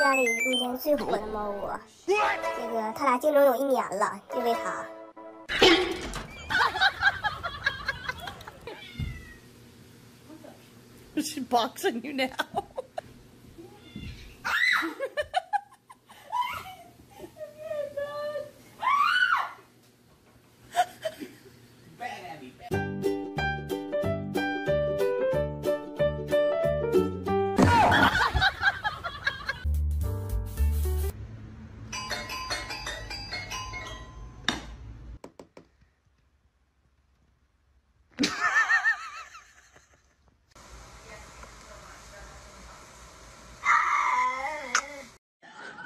家里目前最火的猫窝，这个他俩竞争有一年了，就为它。She's boxing you now.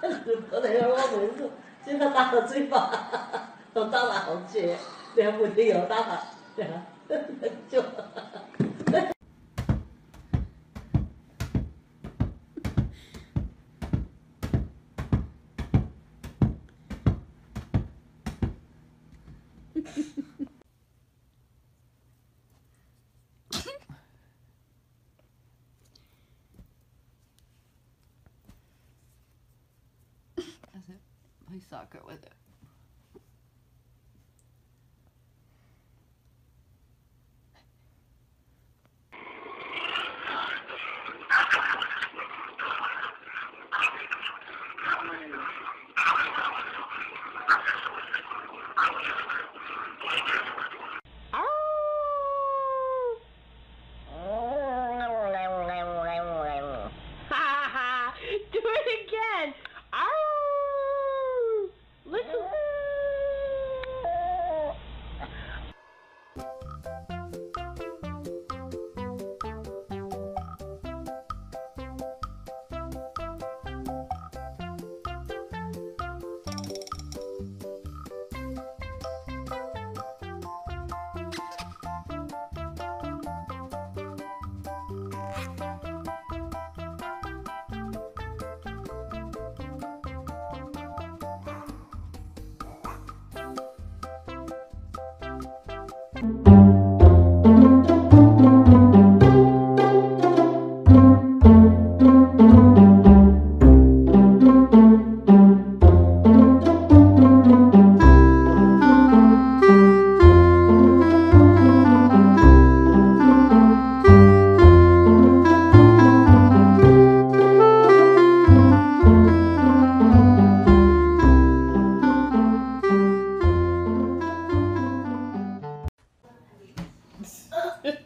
我能要下我没事去经常打他嘴巴都打了好吃这样不得要打他这样就。Play soccer with it. Do it again. Ow! Listen.